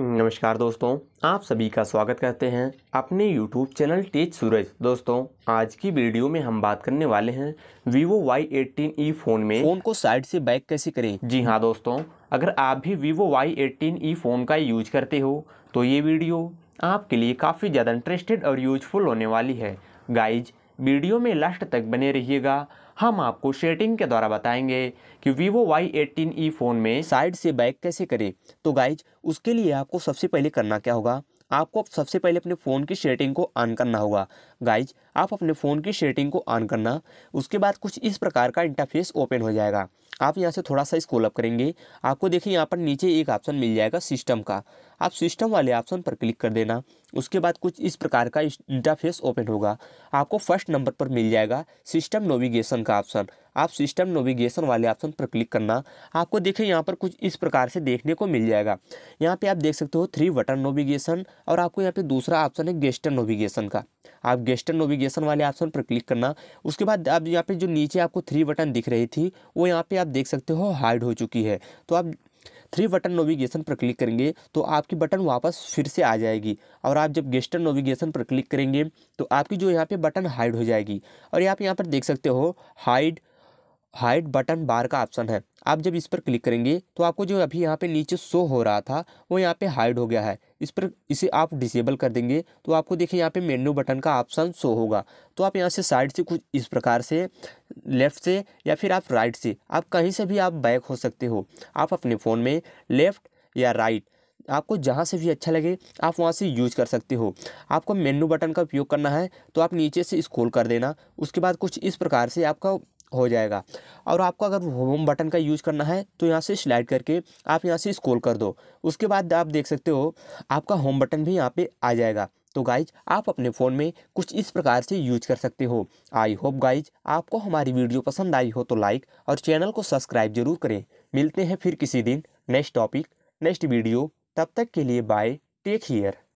नमस्कार दोस्तों आप सभी का स्वागत करते हैं अपने YouTube चैनल टेज सूरज। दोस्तों आज की वीडियो में हम बात करने वाले हैं Vivo Y18e फ़ोन में। फ़ोन को साइड से बैक कैसे करें? जी हाँ दोस्तों अगर आप भी Vivo Y18e फ़ोन का यूज़ करते हो तो ये वीडियो आपके लिए काफ़ी ज़्यादा इंटरेस्टेड और यूजफुल होने वाली है। गाइज़ वीडियो में लास्ट तक बने रहिएगा। हम आपको सेटिंग के द्वारा बताएँगे कि Vivo Y18e फ़ोन में साइड से बैक कैसे करें। तो गाइज़ उसके लिए आपको सबसे पहले करना क्या होगा? आपको सबसे पहले अपने फ़ोन की सेटिंग को ऑन करना होगा। गाइज़ आप अपने फ़ोन की सेटिंग को ऑन करना, उसके बाद कुछ इस प्रकार का इंटरफेस ओपन हो जाएगा। आप यहाँ से थोड़ा सा स्क्रॉल अप करेंगे। आपको देखिए यहाँ पर नीचे एक ऑप्शन मिल जाएगा सिस्टम का। आप सिस्टम वाले ऑप्शन पर क्लिक कर देना। उसके बाद कुछ इस प्रकार का इंटरफेस ओपन होगा। आपको फ़र्स्ट नंबर पर मिल जाएगा सिस्टम नोविगेशन का ऑप्शन आप सिस्टम नोविगेशन वाले ऑप्शन पर क्लिक करना। आपको देखिए यहाँ पर कुछ इस प्रकार से देखने को मिल जाएगा। यहाँ पे आप देख सकते हो थ्री बटन नोविगेशन और आपको यहाँ पे दूसरा ऑप्शन है गेस्टर नोविगेशन का। आप गेस्टर नोविगेशन वाले ऑप्शन पर क्लिक करना। उसके बाद आप यहाँ पे जो नीचे आपको थ्री बटन दिख रही थी, वो यहाँ पे आप देख सकते हो हाइड हो चुकी है। तो आप थ्री बटन नोविगेशन पर क्लिक करेंगे तो आपकी बटन वापस फिर से आ जाएगी। और आप जब गेस्टर नोविगेशन पर क्लिक करेंगे तो आपकी जो यहाँ पर बटन हाइड हो जाएगी। और आप यहाँ पर देख सकते हो हाइड हाइड बटन बार का ऑप्शन है। आप जब इस पर क्लिक करेंगे तो आपको जो अभी यहाँ पे नीचे शो हो रहा था, वो यहाँ पे हाइड हो गया है। इस पर इसे आप डिसेबल कर देंगे तो आपको देखिए यहाँ पे मेन्यू बटन का ऑप्शन शो होगा। तो आप यहाँ से साइड से कुछ इस प्रकार से लेफ़्ट से या फिर आप राइट से, आप कहीं से भी आप बैक हो सकते हो। आप अपने फ़ोन में लेफ़्ट या राइट आपको जहाँ से भी अच्छा लगे, आप वहाँ से यूज़ कर सकते हो। आपको मेन्यू बटन का उपयोग करना है तो आप नीचे से स्क्रॉल कर देना। उसके बाद कुछ इस प्रकार से आपका हो जाएगा। और आपको अगर होम बटन का यूज़ करना है तो यहाँ से स्लाइड करके आप यहाँ से स्क्रॉल कर दो। उसके बाद आप देख सकते हो, आपका होम बटन भी यहाँ पे आ जाएगा। तो गाइज़ आप अपने फ़ोन में कुछ इस प्रकार से यूज़ कर सकते हो। आई होप गाइज़ आपको हमारी वीडियो पसंद आई हो तो लाइक और चैनल को सब्सक्राइब ज़रूर करें। मिलते हैं फिर किसी दिन नेक्स्ट टॉपिक नेक्स्ट वीडियो तब तक के लिए बाय टेक हियर